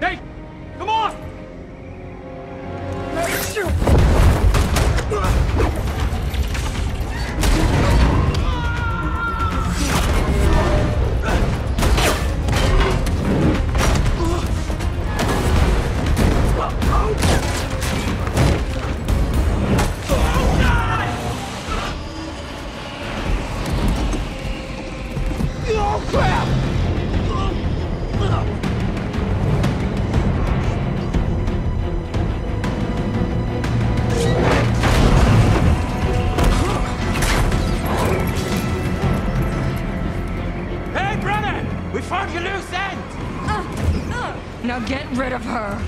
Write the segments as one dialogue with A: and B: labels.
A: Hey! Come on! Oh, crap! We found
B: your loose end!
A: Now get rid of her!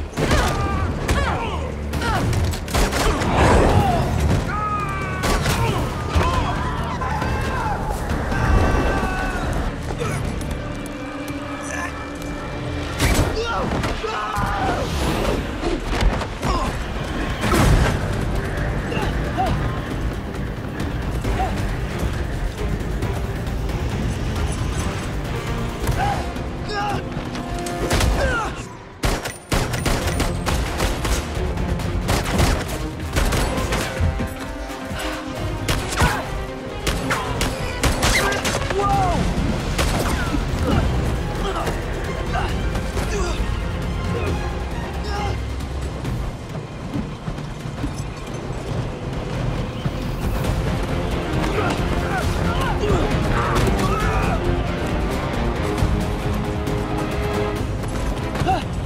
A: Oh!